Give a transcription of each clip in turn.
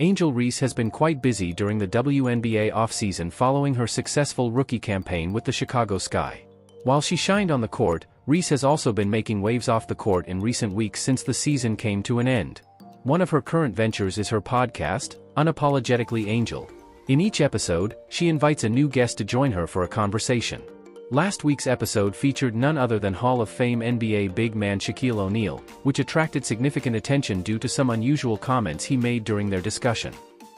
Angel Reese has been quite busy during the WNBA offseason following her successful rookie campaign with the Chicago Sky. While she shined on the court, Reese has also been making waves off the court in recent weeks since the season came to an end. One of her current ventures is her podcast, Unapologetically Angel. In each episode, she invites a new guest to join her for a conversation. Last week's episode featured none other than Hall of Fame NBA big man Shaquille O'Neal, which attracted significant attention due to some unusual comments he made during their discussion.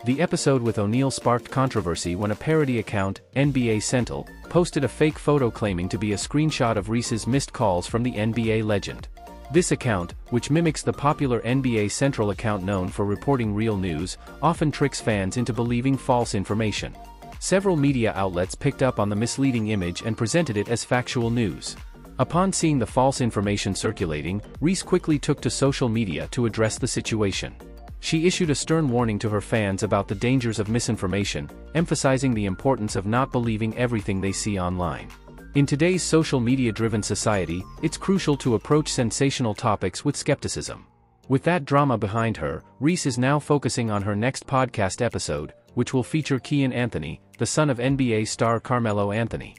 The episode with O'Neal sparked controversy when a parody account, NBA Central, posted a fake photo claiming to be a screenshot of Reese's missed calls from the NBA legend. This account, which mimics the popular NBA Central account known for reporting real news, often tricks fans into believing false information. Several media outlets picked up on the misleading image and presented it as factual news. Upon seeing the false information circulating, Reese quickly took to social media to address the situation. She issued a stern warning to her fans about the dangers of misinformation, emphasizing the importance of not believing everything they see online. In today's social media-driven society, it's crucial to approach sensational topics with skepticism. With that drama behind her, Reese is now focusing on her next podcast episode, which will feature Kiyan Anthony, the son of NBA star Carmelo Anthony.